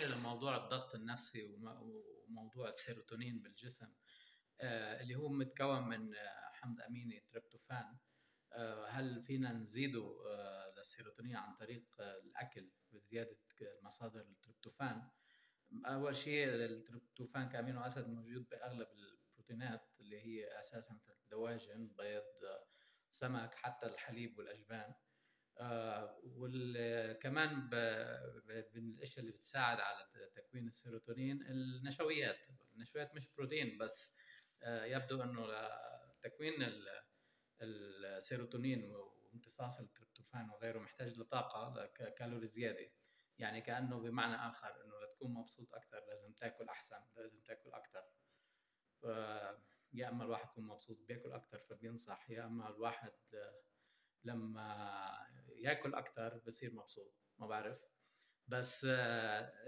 نعمل لموضوع الضغط النفسي وموضوع السيروتونين بالجسم آه، اللي هو متكون من حمض أميني تريبتوفان هل فينا نزيده للسيروتونين عن طريق الأكل بزيادة مصادر التريبتوفان؟ أول شيء التريبتوفان ك amino acid موجود بأغلب البروتينات اللي هي أساسا مثل الدواجن بيض سمك حتى الحليب والأجبان. آه وكمان من الأشياء اللي بتساعد على تكوين السيروتونين النشويات. النشويات مش بروتين بس آه يبدو إنه تكوين السيروتونين وامتصاص التريبتوفان وغيره محتاج لطاقة كالوري زيادة. يعني كأنه بمعنى آخر إنه لتكون مبسوط أكثر لازم تاكل أحسن لازم تاكل أكثر يا إما الواحد يكون مبسوط بياكل أكثر فبينصح يا إما الواحد لما ياكل أكثر بصير مبسوط ما بعرف. بس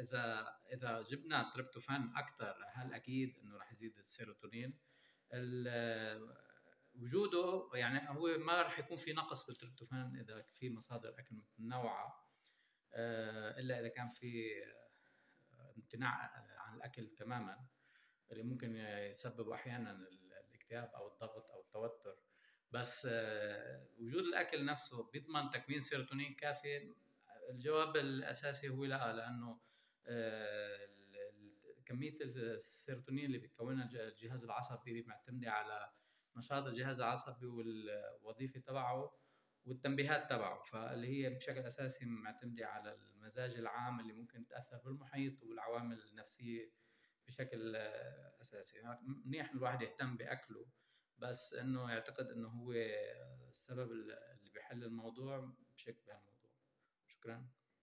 إذا إذا جبنا تريبتوفان أكثر هل أكيد إنه رح يزيد السيروتونين؟ وجوده يعني هو ما رح يكون في نقص بالتريبتوفان إذا في مصادر أكل متنوعة آه، إلا إذا كان في امتناع عن الأكل تماما اللي ممكن يسبب أحيانا الاكتئاب أو الضغط أو التوتر. بس آه، وجود الأكل نفسه بيضمن تكوين سيروتونين كافي. الجواب الأساسي هو لا لأنه آه، كمية السيروتونين اللي بيكونها الجهاز العصبي معتمدة على نشاط الجهاز العصبي والوظيفة تبعه والتنبيهات تبعه فاللي هي بشكل أساسي معتمدة على المزاج العام اللي ممكن تأثر بالمحيط والعوامل النفسية بشكل أساسي. منيح الواحد يهتم بأكله بس إنه يعتقد إنه هو السبب اللي بيحل الموضوع بشك بهالموضوع. شكرا.